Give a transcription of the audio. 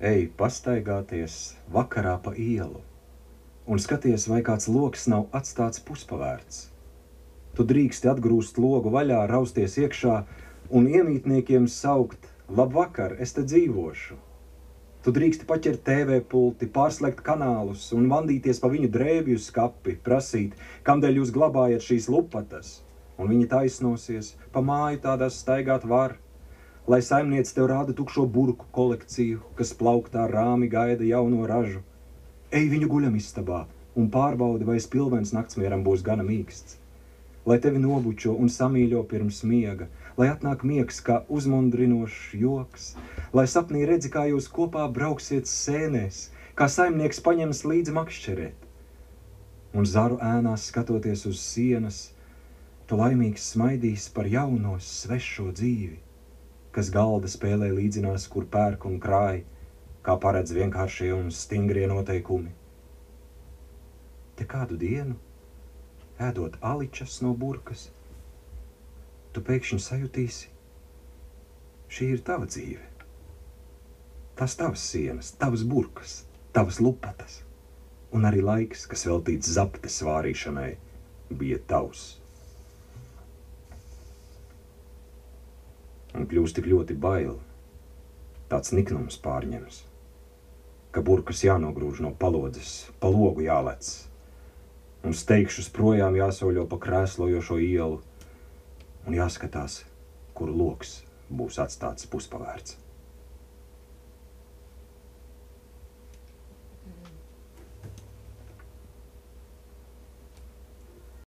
ej pastaigāties vakarā pa ielu un skaties, vai kāds lokus nav atstāts puspavērts. Tu drīksti atgrūst logu vaļā, rausties iekšā un iemītniekiem saukt: Labvakar, es te dzīvošu! Tu drīksti paķert TV pulti, pārslēgt kanālus un vandīties pa viņu drēbju skapi, prasīt, kādēļ jūs glabājat šīs lupatas, un viņi taisnosies, pa māju tādās staigāt var, lai saimniece tev rāda tukšo burku kolekciju, kas plauktā rāmi gaida jauno ražu. Ej viņu guļam istabā un pārbaudi, vai spilvens naktsmieram būs gana mīksts. Lai tevi nobučo un samīļo pirms miega, lai atnāk miegs kā uzmundrinošs joks, lai sapnī redzi, kā jūs kopā brauksiet sēnēs, kā saimnieks paņems līdzi makšķerēt. Un zaru ēnās skatoties uz sienas, tu laimīgs smaidīs par jauno svešo dzīvi, kas galda spēlē līdzinās, kur pērk un krāj, kā paredz vienkāršie un stingrie noteikumi. Te kādu dienu, ēdot aličas no burkas, tu pēkšņi sajutīsi, šī ir tava dzīve. Tas tavs sienas, tavs burkas, tavas lupatas, un arī laiks, kas veltīts zaptes vārīšanai, bija tavs. Un kļūst tik ļoti bail, tāds niknums pārņems, ka burkas jānogrūž no palodzes, pa logu jālec, un steigšus projām jāsauļo pa krēslojošo ielu, un jāskatās, kur loks būs atstāts puspavērts.